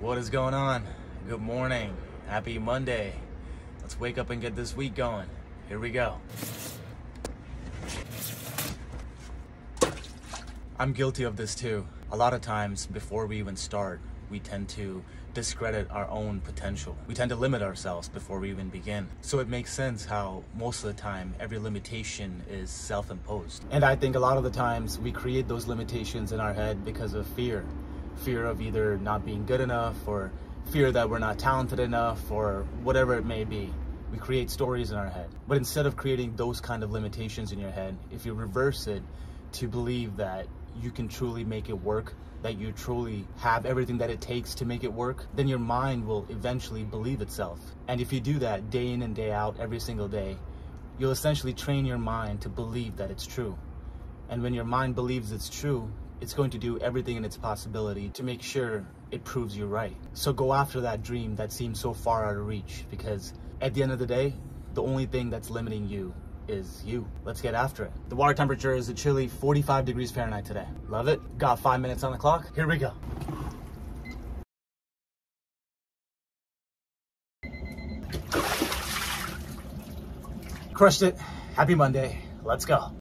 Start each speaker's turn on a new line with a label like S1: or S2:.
S1: What is going on? Good morning. Happy Monday. Let's wake up and get this week going. Here we go. I'm guilty of this too. A lot of times before we even start, we tend to discredit our own potential. We tend to limit ourselves before we even begin. So it makes sense how most of the time every limitation is self-imposed. And I think a lot of the times we create those limitations in our head because of fear. Fear of either not being good enough or fear that we're not talented enough or whatever it may be. We create stories in our head. But instead of creating those kind of limitations in your head, if you reverse it to believe that you can truly make it work, that you truly have everything that it takes to make it work, then your mind will eventually believe itself. And if you do that day in and day out, every single day, you'll essentially train your mind to believe that it's true. And when your mind believes it's true, it's going to do everything in its possibility to make sure it proves you right. So go after that dream that seems so far out of reach because at the end of the day, the only thing that's limiting you is you. Let's get after it. The water temperature is a chilly 45 degrees Fahrenheit today. Love it. Got five minutes on the clock. Here we go. Crushed it. Happy Monday. Let's go.